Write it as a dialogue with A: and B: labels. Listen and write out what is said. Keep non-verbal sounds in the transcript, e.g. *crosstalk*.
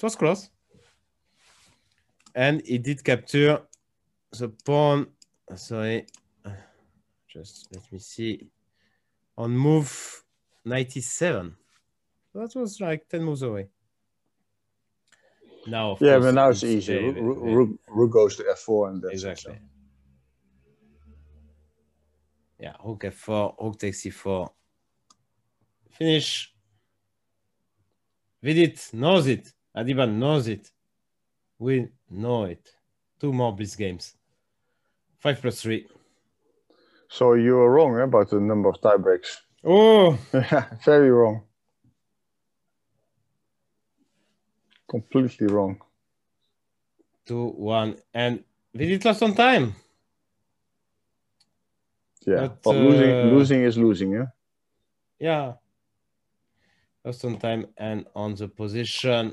A: It was close. And he did capture the pawn. Sorry. Just let me see. On move 97. That was like 10 moves away. Now,
B: yeah, but now it's, it's easy. Rook, rook goes to f4 and that's
A: exactly. So. Yeah, rook f4, rook takes c4. Finish. Vidit knows it. Adhiban knows it. We know it. Two more Blitz games. Five plus three.
B: So you were wrong about the number of tie breaks.
A: Oh, *laughs*
B: very wrong. Completely wrong.
A: Two, one, and Vidit lost on time.
B: Yeah, but, but losing, uh, losing is losing, yeah.
A: Yeah. Lost on time and on the position.